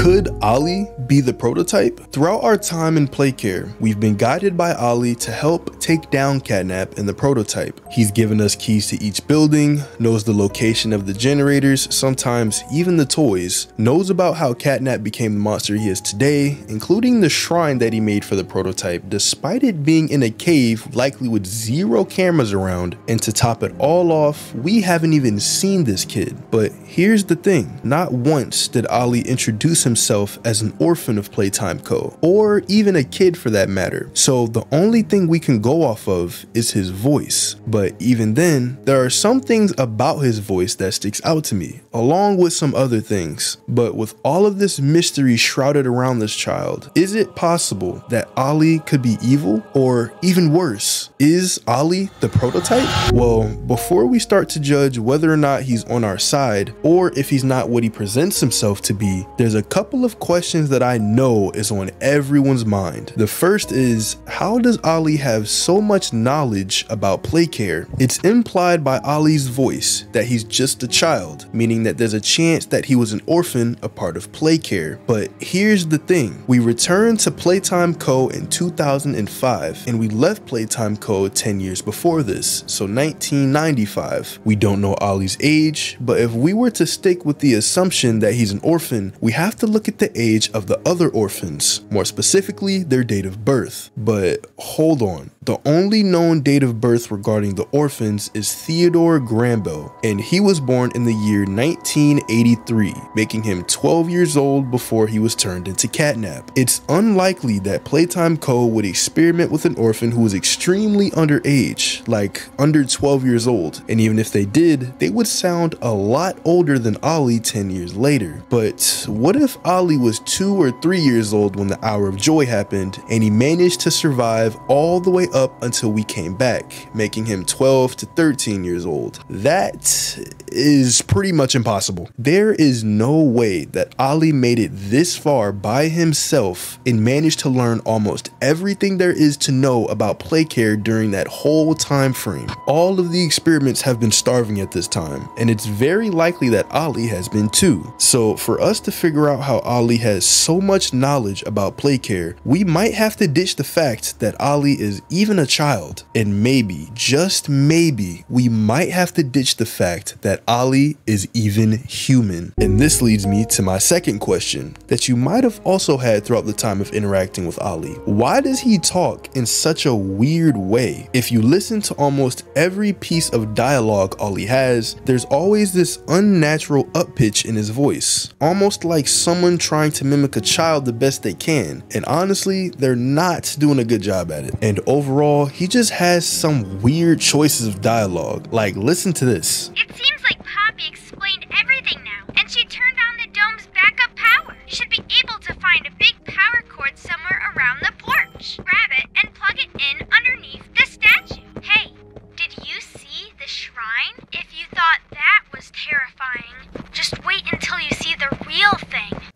Could Ollie be the prototype? Throughout our time in Playcare, we've been guided by Ollie to help take down Catnap and the prototype. He's given us keys to each building, knows the location of the generators, sometimes even the toys, knows about how Catnap became the monster he is today, including the shrine that he made for the prototype, despite it being in a cave likely with zero cameras around. And to top it all off, we haven't even seen this kid. But here's the thing, not once did Ollie introduce himself as an orphan of Playtime Co., or even a kid for that matter. So the only thing we can go off of is his voice. But even then, there are some things about his voice that sticks out to me, along with some other things. But with all of this mystery shrouded around this child, is it possible that Ollie could be evil? Or even worse, is Ollie the prototype? Well, before we start to judge whether or not he's on our side, or if he's not what he presents himself to be, there's a couple of questions that I know is on everyone's mind. The first is, how does Ollie have so much knowledge about Playcare? It's implied by Ollie's voice that he's just a child, meaning that there's a chance that he was an orphan, a part of Playcare. But here's the thing, we returned to Playtime Co. in 2005, and we left Playtime Co. 10 years before this, so 1995. We don't know Ollie's age, but if we were to stick with the assumption that he's an orphan, we have to look at the age of the other orphans, more specifically their date of birth. But hold on, the only known date of birth regarding the orphans is Theodore Grambell, and he was born in the year 1983, making him 12 years old before he was turned into catnap. It's unlikely that Playtime Co. would experiment with an orphan who was extremely underage, like under 12 years old, and even if they did, they would sound a lot older than Ollie 10 years later. But what if Ollie was 2 or 3 years old when the Hour of Joy happened, and he managed to survive all the way up until we came back, making him 12 to 13 years old. That is pretty much impossible. There is no way that Ollie made it this far by himself and managed to learn almost everything there is to know about Playcare during that whole time frame. All of the experiments have been starving at this time, and it's very likely that Ollie has been too. So for us to figure out how Ollie has so much knowledge about Playcare, we might have to ditch the fact that Ollie is even a child. And maybe, just maybe, we might have to ditch the fact that Ollie is even human. And this leads me to my second question that you might have also had throughout the time of interacting with Ollie. Why does he talk in such a weird way? If you listen to almost every piece of dialogue Ollie has, there's always this unnatural up pitch in his voice, almost like someone trying to mimic a child the best they can. And honestly, they're not doing a good job at it. And overall, he just has some weird choices of dialogue. Like, listen to this. It seems like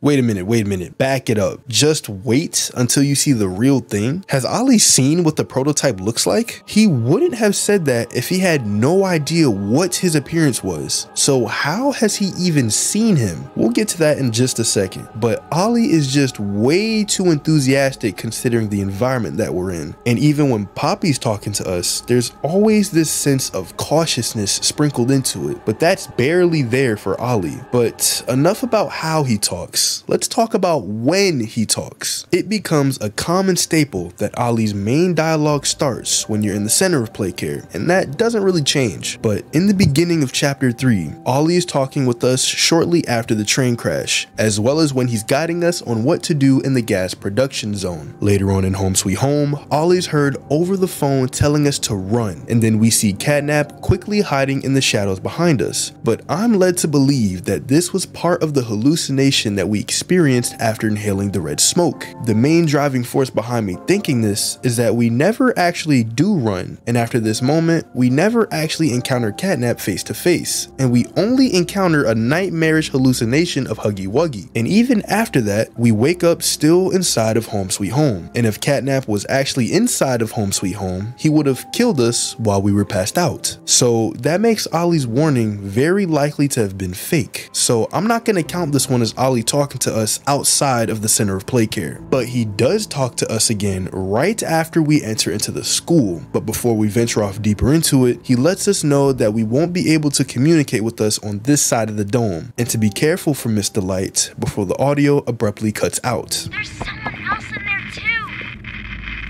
Wait a minute, wait a minute, back it up. Just wait until you see the real thing? Has Ollie seen what the prototype looks like? He wouldn't have said that if he had no idea what his appearance was. So how has he even seen him? We'll get to that in just a second. But Ollie is just way too enthusiastic considering the environment that we're in. And even when Poppy's talking to us, there's always this sense of cautiousness sprinkled into it. But that's barely there for Ollie. But enough about how he talks let's talk about when he talks. It becomes a common staple that Ollie's main dialogue starts when you're in the center of Playcare, and that doesn't really change. But in the beginning of chapter 3, Ollie is talking with us shortly after the train crash, as well as when he's guiding us on what to do in the gas production zone. Later on in Home Sweet Home, Ollie's heard over the phone telling us to run, and then we see Catnap quickly hiding in the shadows behind us. But I'm led to believe that this was part of the hallucination that we experienced after inhaling the red smoke. The main driving force behind me thinking this is that we never actually do run, and after this moment, we never actually encounter Catnap face to face, and we only encounter a nightmarish hallucination of Huggy Wuggy. And even after that, we wake up still inside of Home Sweet Home. And if Catnap was actually inside of Home Sweet Home, he would have killed us while we were passed out. So that makes Ollie's warning very likely to have been fake. So I'm not gonna count this one as Ollie talking talking to us outside of the center of play care. But he does talk to us again right after we enter into the school. But before we venture off deeper into it, he lets us know that we won't be able to communicate with us on this side of the dome, and to be careful for Miss Delight before the audio abruptly cuts out. There's someone else in there too.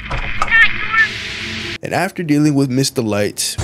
Not your. And after dealing with Miss Delight,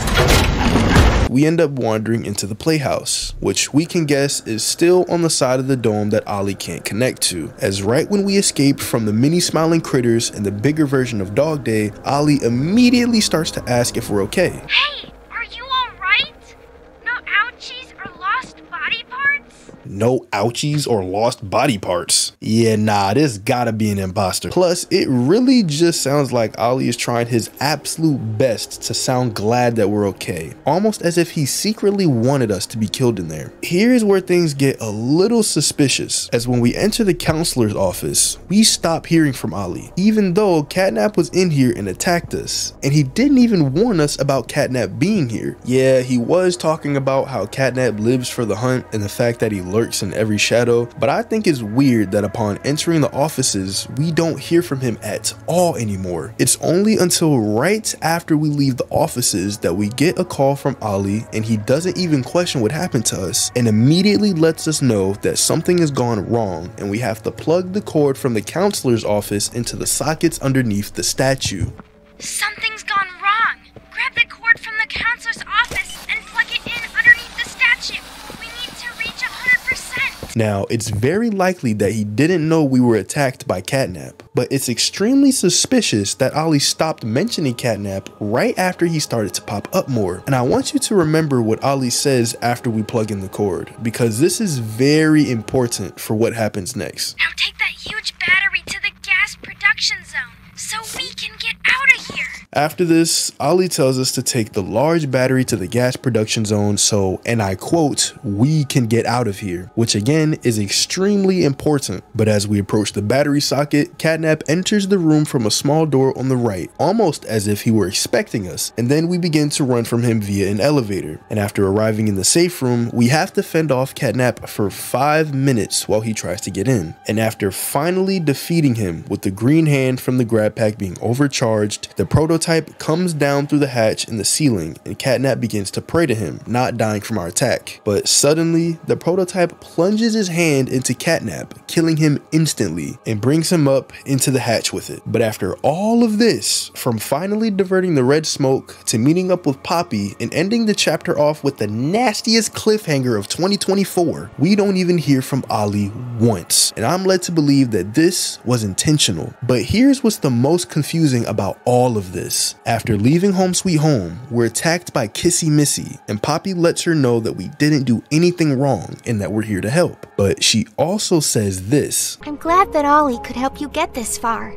we end up wandering into the playhouse, which we can guess is still on the side of the dome that Ollie can't connect to. As right when we escape from the mini smiling critters and the bigger version of Dog Day, Ollie immediately starts to ask if we're okay. Hey, are you alright? No ouchies or lost body parts? No ouchies or lost body parts. Yeah, nah, this gotta be an imposter. Plus, it really just sounds like Ollie is trying his absolute best to sound glad that we're okay, almost as if he secretly wanted us to be killed in there. Here's where things get a little suspicious, as when we enter the counselor's office, we stop hearing from Ollie, even though Catnap was in here and attacked us, and he didn't even warn us about Catnap being here. Yeah, he was talking about how Catnap lives for the hunt and the fact that he lurks in every shadow, but I think it's weird that upon entering the offices, we don't hear from him at all anymore. It's only until right after we leave the offices that we get a call from Ollie and he doesn't even question what happened to us and immediately lets us know that something has gone wrong and we have to plug the cord from the counselor's office into the sockets underneath the statue. Something's gone wrong. Grab the cord Now, it's very likely that he didn't know we were attacked by Catnap, but it's extremely suspicious that Ollie stopped mentioning Catnap right after he started to pop up more. And I want you to remember what Ollie says after we plug in the cord, because this is very important for what happens next. Now take that huge battery to the gas production zone so we can get. After this, Ollie tells us to take the large battery to the gas production zone so, and I quote, we can get out of here, which again is extremely important. But as we approach the battery socket, Catnap enters the room from a small door on the right, almost as if he were expecting us, and then we begin to run from him via an elevator. And after arriving in the safe room, we have to fend off Catnap for 5 minutes while he tries to get in. And after finally defeating him with the green hand from the grab pack being overcharged, the prototype comes down through the hatch in the ceiling and Catnap begins to pray to him, not dying from our attack. But suddenly, the prototype plunges his hand into Catnap, killing him instantly and brings him up into the hatch with it. But after all of this, from finally diverting the red smoke to meeting up with Poppy and ending the chapter off with the nastiest cliffhanger of 2024, we don't even hear from Ollie once. And I'm led to believe that this was intentional. But here's what's the most confusing about all of this. After leaving Home Sweet Home, we're attacked by Kissy Missy, and Poppy lets her know that we didn't do anything wrong and that we're here to help. But she also says this I'm glad that Ollie could help you get this far.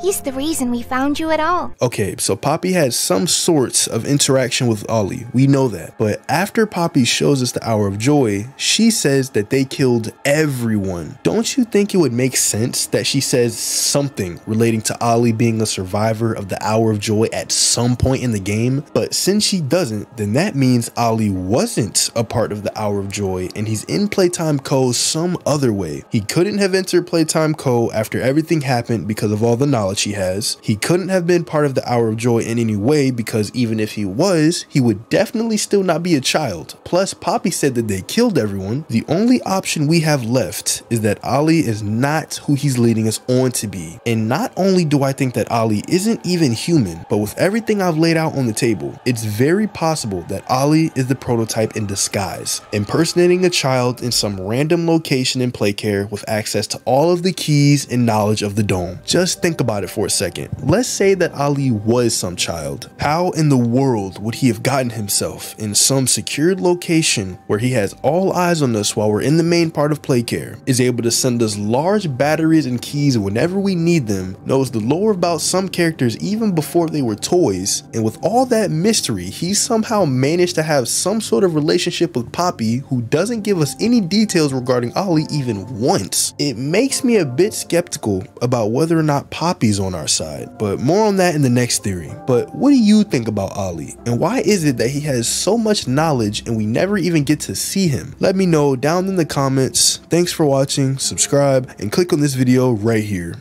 He's the reason we found you at all. Okay, so Poppy had some sorts of interaction with Ollie. We know that. But after Poppy shows us the Hour of Joy, she says that they killed everyone. Don't you think it would make sense that she says something relating to Ollie being a survivor of the Hour of Joy at some point in the game? But since she doesn't, then that means Ollie wasn't a part of the Hour of Joy and he's in Playtime Co. some other way. He couldn't have entered Playtime Co. after everything happened because of all the knowledge he has. He couldn't have been part of the Hour of Joy in any way because even if he was, he would definitely still not be a child. Plus, Poppy said that they killed everyone. The only option we have left is that Ollie is not who he's leading us on to be. And not only do I think that Ollie isn't even human, but with everything I've laid out on the table, it's very possible that Ollie is the prototype in disguise, impersonating a child in some random location in Playcare with access to all of the keys and knowledge of the dome. Just think about it for a second. Let's say that Ollie was some child. How in the world would he have gotten himself in some secured location where he has all eyes on us while we're in the main part of Playcare, is able to send us large batteries and keys whenever we need them, knows the lore about some characters even before they were toys, and with all that mystery, he somehow managed to have some sort of relationship with Poppy who doesn't give us any details regarding Ollie even once. It makes me a bit skeptical about whether or not Poppy he's on our side. But more on that in the next theory. But what do you think about Ollie? And why is it that he has so much knowledge and we never even get to see him? Let me know down in the comments. Thanks for watching, subscribe, and click on this video right here.